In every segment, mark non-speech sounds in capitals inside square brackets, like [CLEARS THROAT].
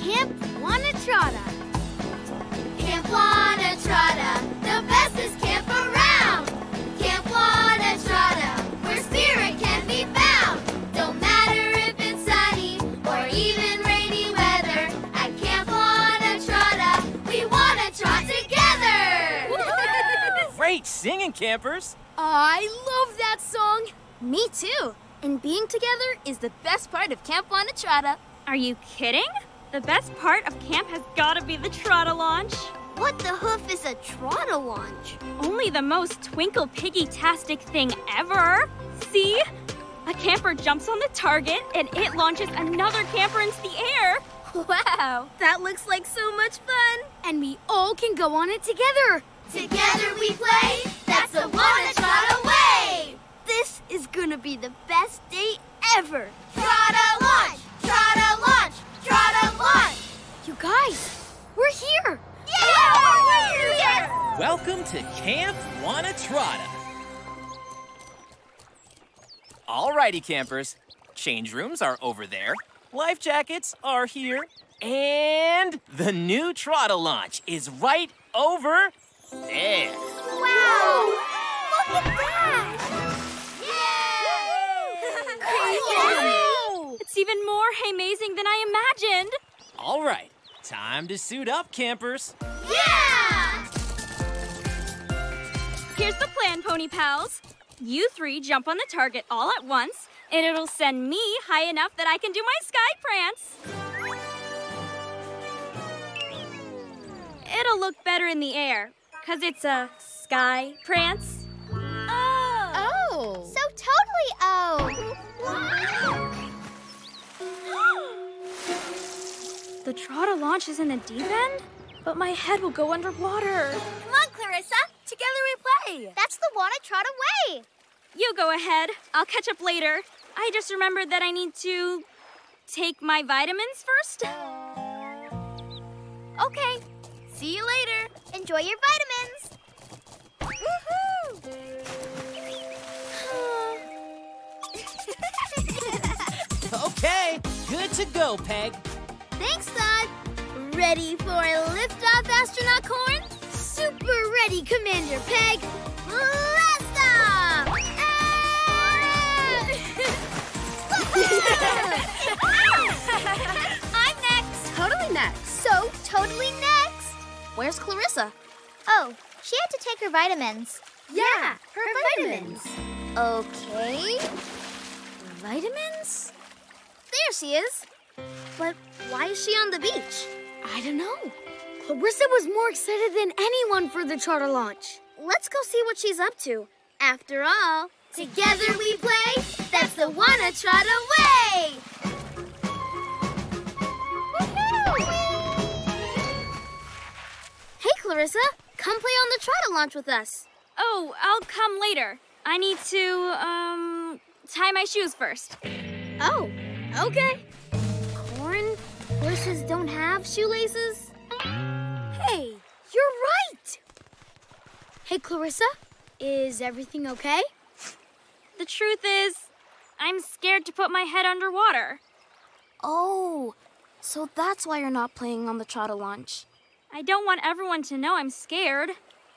Camp Wanna Trotta. Camp Wanna Trotta, the best is camp around. Camp Wanna Trotta, where spirit can be found. Don't matter if it's sunny or even rainy weather. At Camp Wanna Trotta, we wanna trot together. [LAUGHS] Great singing, campers! I love that song. Me too. And being together is the best part of Camp Wanna Trotta. Are you kidding? The best part of camp has gotta be the Trotta launch. What the hoof is a Trotta launch? Only the most twinkle piggy-tastic thing ever. See? A camper jumps on the target and it launches another camper into the air. Wow, that looks like so much fun. And we all can go on it together. Together we play, that's the Wanna Trotta way. This is gonna be the best day ever. Trotta launch, guys, we're here. Yeah! Welcome to Camp Wanna Trotta. Alrighty, campers. Change rooms are over there. Life jackets are here. And the new Trotta launch is right over there. Wow! Look at that! Wow! It's even more amazing than I imagined. All right, time to suit up, campers. Yeah! Here's the plan, Pony Pals. You three jump on the target all at once, and it'll send me high enough that I can do my sky prance. It'll look better in the air, because it's a sky prance. Oh! Oh! oh! So totally oh! The Trotta launch is in the deep end, but my head will go underwater. Come on, Clarissa. Together we play. That's the Wanna Trotta way! You go ahead. I'll catch up later. I just remembered that I need to take my vitamins first. Okay. See you later. Enjoy your vitamins! [LAUGHS] Okay, good to go, Peg. Thanks, Todd. Ready for a liftoff, astronaut corn? Super ready, Commander Peg. Blast off! Ah! [LAUGHS] I'm next! Totally next. So totally next! Where's Clarissa? Oh, she had to take her vitamins. Yeah, her vitamins. Okay. Vitamins? There she is. But why is she on the beach? I don't know. Clarissa was more excited than anyone for the Trotta launch. Let's go see what she's up to. After all, Together we play, that's the Wanna Trotta way! hey Clarissa, come play on the Trotta launch with us. Oh, I'll come later. I need to, um, tie my shoes first. Oh, okay. Horses don't have shoelaces? Hey, you're right. Hey, Clarissa, is everything okay? The truth is, I'm scared to put my head underwater. Oh, so that's why you're not playing on the Trotta launch. I don't want everyone to know I'm scared.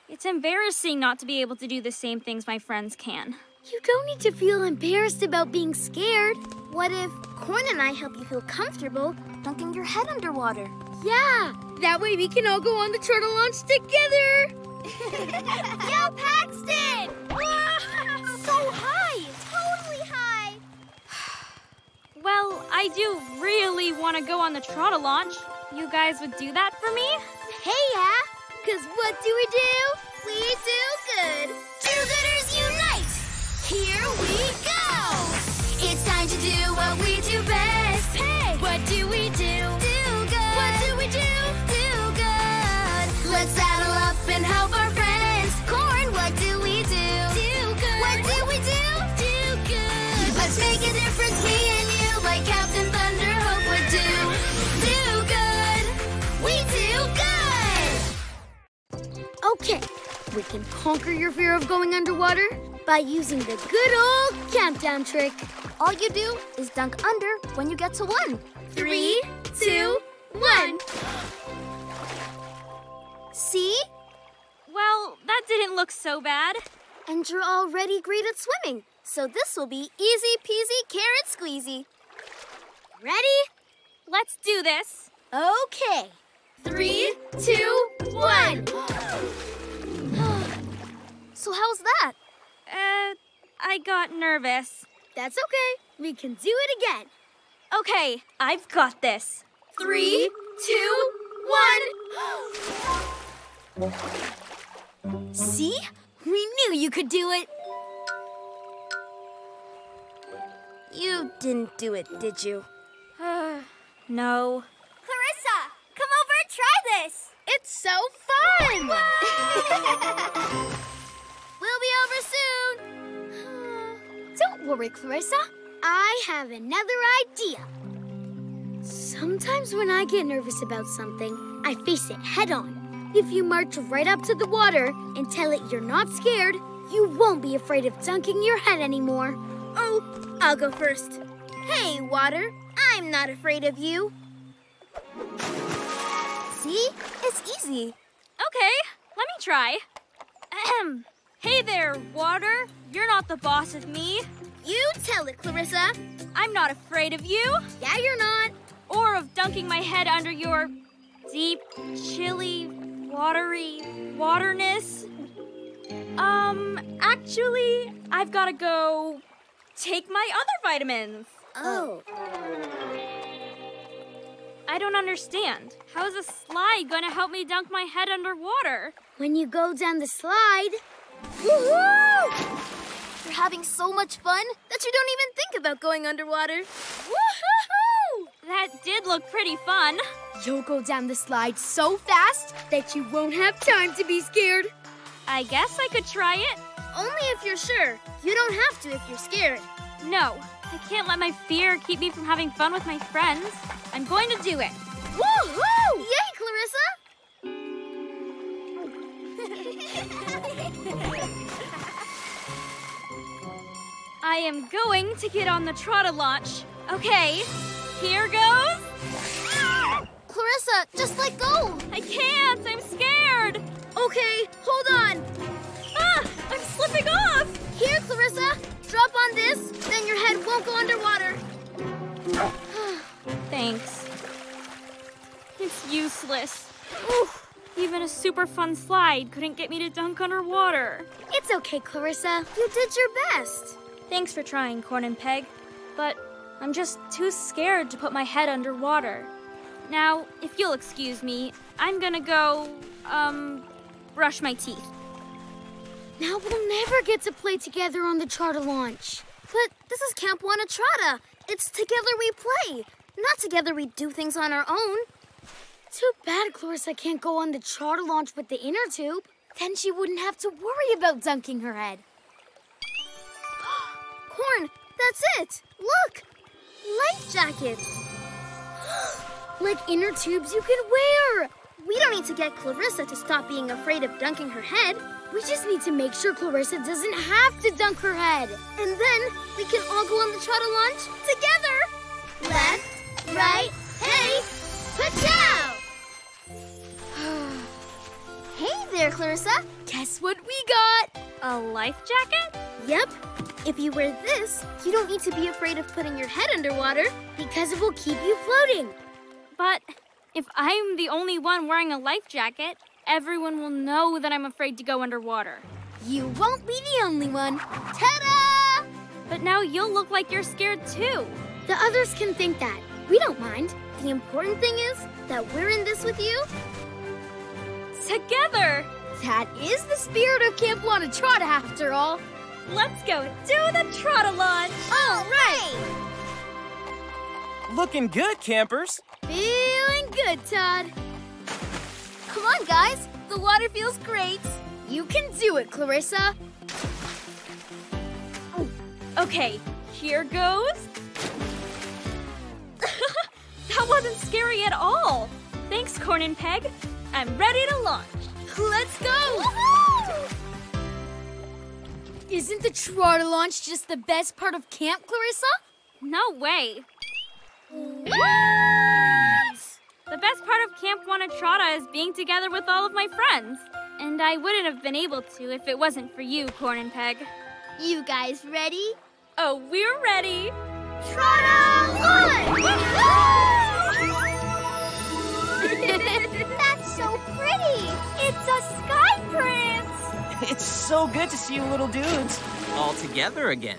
It's embarrassing not to be able to do the same things my friends can. You don't need to feel embarrassed about being scared. What if Corn and I help you feel comfortable dunking your head underwater? Yeah, that way we can all go on the Trotta launch together. [LAUGHS] Yo, Paxton! [LAUGHS] So high! Totally high! [SIGHS] Well, I do really want to go on the Trotta launch. You guys would do that for me? Hey, yeah! Cause what do we do? We do conquer your fear of going underwater? By using the good old countdown trick. All you do is dunk under when you get to one. Three, two, one. See? Well, that didn't look so bad. And you're already great at swimming, so this will be easy peasy carrot squeezy. Ready? Let's do this. Okay. Three, two, one so how's that? Uh, I got nervous. That's okay. We can do it again. Okay, I've got this. Three, two, one. See? We knew you could do it. You didn't do it, did you? Uh, [SIGHS] no. Clarissa, come over and try this. It's so fun. [LAUGHS] [LAUGHS] Don't worry, Clarissa. I have another idea. Sometimes when I get nervous about something, I face it head on. If you march right up to the water and tell it you're not scared, you won't be afraid of dunking your head anymore. Oh, I'll go first. Hey, water, I'm not afraid of you. See? It's easy. Okay, let me try. [CLEARS THROAT] Ahem. Hey there, water. You're not the boss of me. You tell it, Clarissa. I'm not afraid of you. Yeah, you're not. Or of dunking my head under your deep, chilly, watery waterness. Um, actually, I've got to go take my other vitamins. Oh. I don't understand. How is a slide going to help me dunk my head underwater? When you go down the slide. Woohoo! You're having so much fun that you don't even think about going underwater. Woohoo! That did look pretty fun. You'll go down the slide so fast that you won't have time to be scared. I guess I could try it. Only if you're sure. You don't have to if you're scared. No, I can't let my fear keep me from having fun with my friends. I'm going to do it. Woohoo! Yay, I am going to get on the Trotta launch. Okay, here goes. Clarissa, just let go. I can't. I'm scared. Okay, hold on. Ah, I'm slipping off. Here, Clarissa. Drop on this, then your head won't go underwater. Thanks. It's useless. Oof, even a super fun slide couldn't get me to dunk underwater. It's okay, Clarissa. You did your best. Thanks for trying, Corn and Peg. But I'm just too scared to put my head underwater. Now, if you'll excuse me, I'm gonna go, um, brush my teeth. Now we'll never get to play together on the Trotta launch. But this is Camp Wanna It's together we play, not together we do things on our own. Too bad Clarissa can't go on the Trotta launch with the inner tube. Then she wouldn't have to worry about dunking her head. That's it. Look, life jackets. [GASPS] like inner tubes you can wear. We don't need to get Clarissa to stop being afraid of dunking her head. We just need to make sure Clarissa doesn't have to dunk her head. And then we can all go on the Trotta launch together. Left, right, hey, pachow! [SIGHS] hey there, Clarissa. Guess what we got? A life jacket? Yep. If you wear this, you don't need to be afraid of putting your head underwater because it will keep you floating. But if I'm the only one wearing a life jacket, everyone will know that I'm afraid to go underwater. You won't be the only one. Ta-da! But now you'll look like you're scared too. The others can think that. We don't mind. The important thing is that we're in this with you. Together! That is the spirit of Camp Wanna Trotta after all. Let's go do the Trotta launch! All right! Looking good, campers. Feeling good, Todd. Come on, guys. The water feels great. You can do it, Clarissa. Okay, here goes. [LAUGHS] that wasn't scary at all. Thanks, Corn and Peg. I'm ready to launch. Let's go! Isn't the Trotta launch just the best part of camp, Clarissa? No way. What? The best part of Camp Wanna is being together with all of my friends. And I wouldn't have been able to if it wasn't for you, Corn and Peg. You guys ready? Oh, we're ready. Trot on! [LAUGHS] That's so pretty! It's a sky prance. It's so good to see you little dudes all together again.